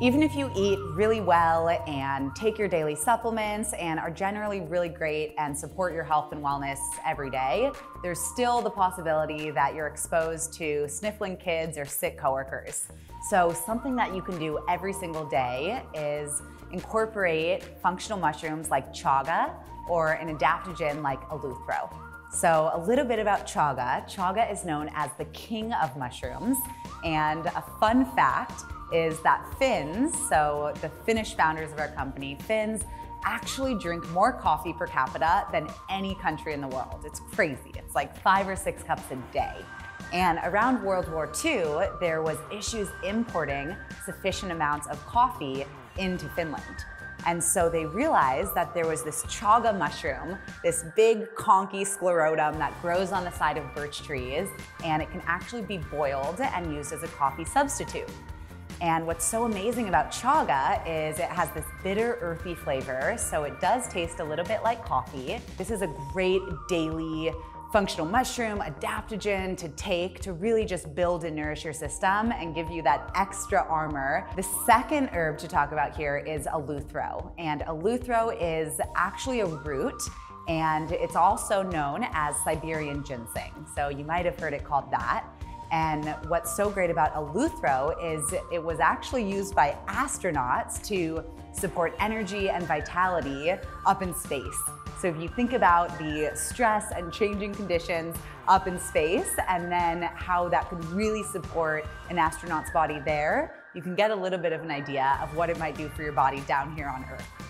Even if you eat really well and take your daily supplements and are generally really great and support your health and wellness every day, there's still the possibility that you're exposed to sniffling kids or sick coworkers. So something that you can do every single day is incorporate functional mushrooms like chaga or an adaptogen like eleuthero. So a little bit about chaga. Chaga is known as the king of mushrooms. And a fun fact is that Finns, so the Finnish founders of our company, Finns actually drink more coffee per capita than any country in the world. It's crazy. It's like five or six cups a day. And around World War II, there was issues importing sufficient amounts of coffee into Finland. And so they realized that there was this chaga mushroom, this big conky sclerotium that grows on the side of birch trees, and it can actually be boiled and used as a coffee substitute. And what's so amazing about chaga is it has this bitter, earthy flavor, so it does taste a little bit like coffee. This is a great daily functional mushroom, adaptogen to take to really just build and nourish your system and give you that extra armor. The second herb to talk about here is eleuthero. And eleuthero is actually a root and it's also known as Siberian ginseng. So you might have heard it called that. And what's so great about eleuthero is it was actually used by astronauts to support energy and vitality up in space. So if you think about the stress and changing conditions up in space and then how that could really support an astronaut's body there, you can get a little bit of an idea of what it might do for your body down here on Earth.